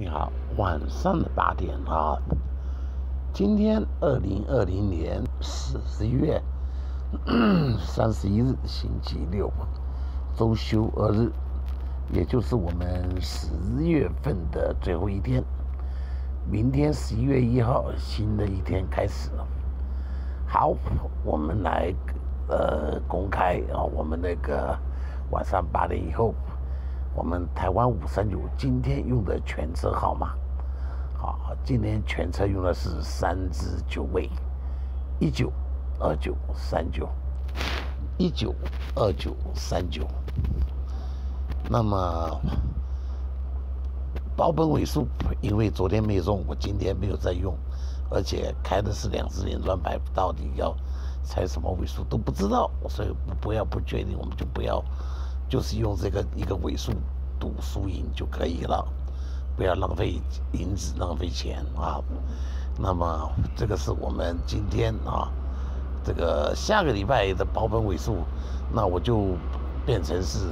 你好，晚上的八点啊，今天二零二零年十月 三十一日，星期六，周休二日，也就是我们十月份的最后一天。明天十一月一号，新的一天开始。好，我们来呃公开啊，我们那个晚上八点以后。我们台湾五三九今天用的全车号码，好，今天全车用的是三支九位，一九二九三九，一九二九三九。那么保本尾数，因为昨天没用，我今天没有再用，而且开的是两只连转牌，到底要猜什么尾数都不知道，所以不要不确定，我们就不要。就是用这个一个尾数赌输赢就可以了，不要浪费银子、浪费钱啊。那么这个是我们今天啊，这个下个礼拜的保本尾数，那我就变成是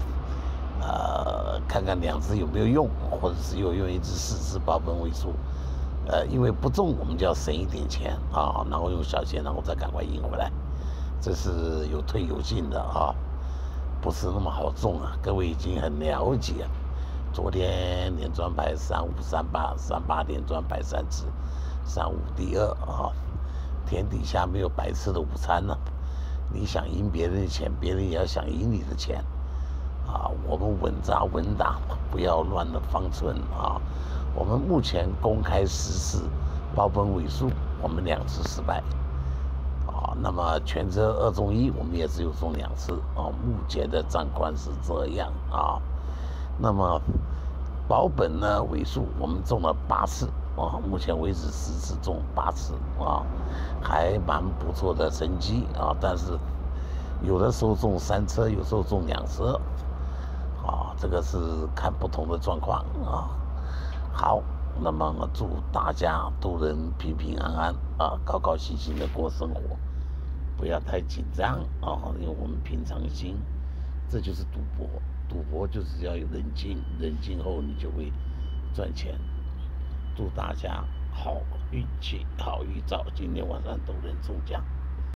呃，看看两只有没有用，或者是有用一只四只保本尾数。呃，因为不中，我们就要省一点钱啊，然后用小钱，然后再赶快赢回来，这是有退有进的啊。不是那么好中啊！各位已经很了解。昨天连庄牌三五三八三八连庄牌三次，三五第二啊！天底下没有白吃的午餐呢。你想赢别人的钱，别人也要想赢你的钱啊！我们稳扎稳打，不要乱了方寸啊！我们目前公开实施包本尾数，我们两次失败。那么全车二中一，我们也只有中两次啊。目前的战况是这样啊。那么保本呢尾数，我们中了八次啊。目前为止十次中八次啊，还蛮不错的成绩啊。但是有的时候中三车，有时候中两车啊，这个是看不同的状况啊。好，那么祝大家都能平平安安啊，高高兴兴的过生活。不要太紧张啊，因为我们平常心，这就是赌博。赌博就是要有冷静，冷静后你就会赚钱。祝大家好运气、好预兆，今天晚上都能中奖。